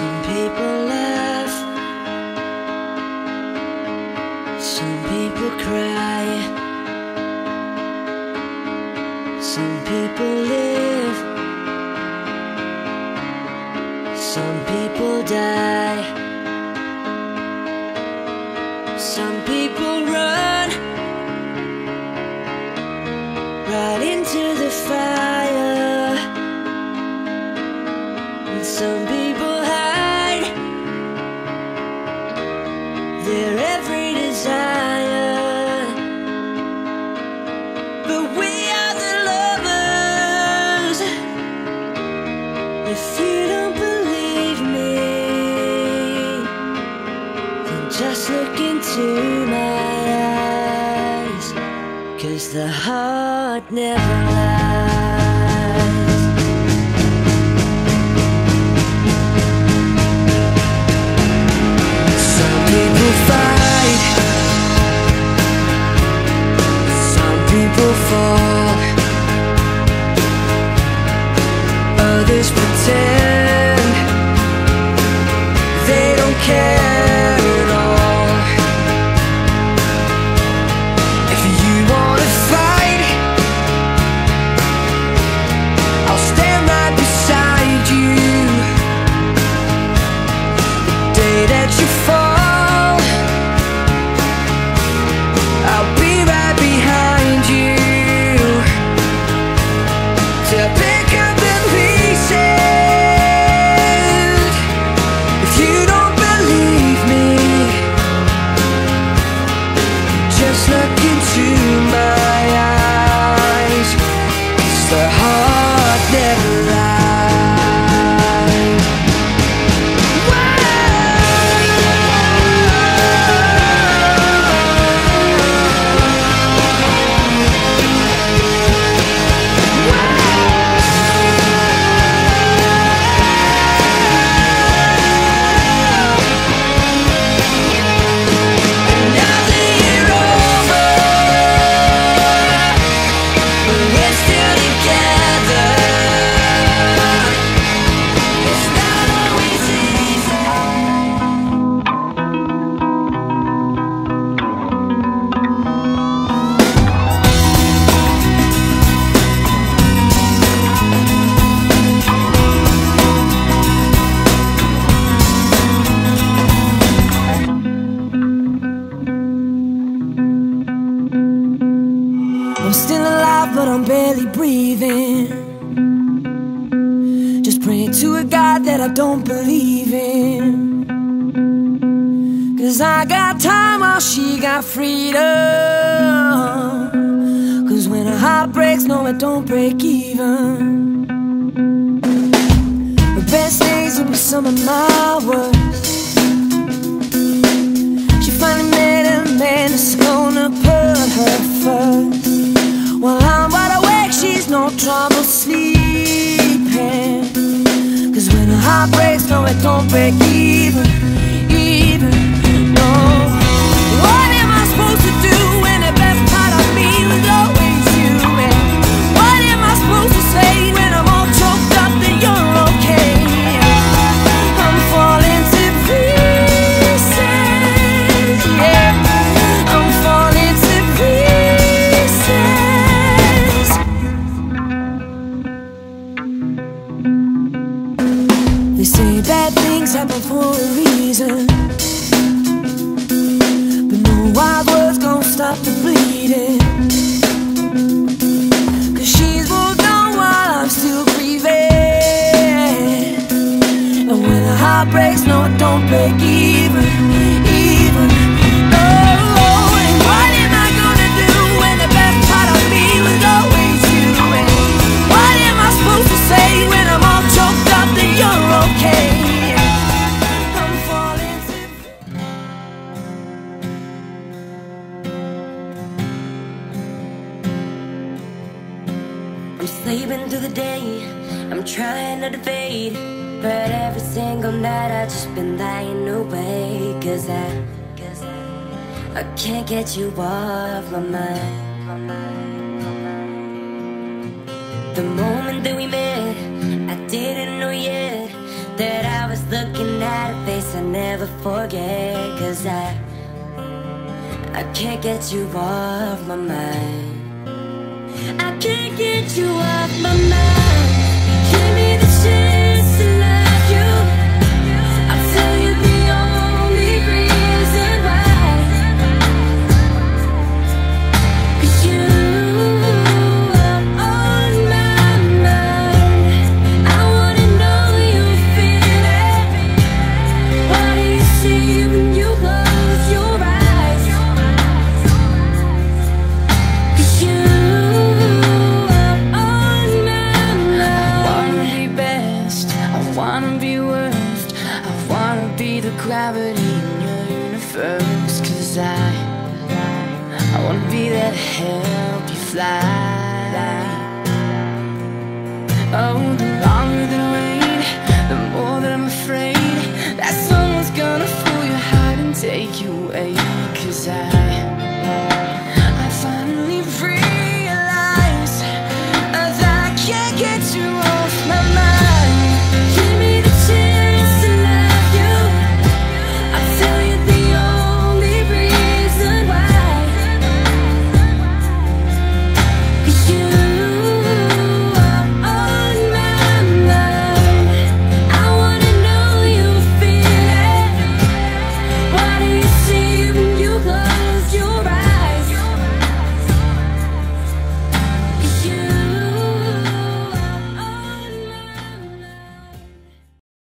Some people laugh. Some people cry. Some people live. Some people die. Some people run. Right into the fire. And Some people the heart never lies. That I don't believe in. Cause I got time while she got freedom. Cause when a heart breaks, no, it don't break even. The best days will be some of my worst. She finally met a man that's gonna put her first. While I'm wide awake, she's no trouble sleeping. When her heart breaks, no, it don't break even, even, say bad things happen for a reason. But no wild words gonna stop the bleeding. Cause she's moved on while I'm still grieving. And when a heart breaks, no, don't break even. I'm sleeping through the day, I'm trying not to fade. But every single night I just been lying awake. Cause I, cause I, I can't get you off my mind. The moment that we met, I didn't know yet that I was looking at a face I never forget. Cause I, I can't get you off my mind. You off my mind. I, I wanna be there to help you fly. Oh, the longer that I wait, the more that I'm afraid that someone's gonna fool your heart and take you away. Cause I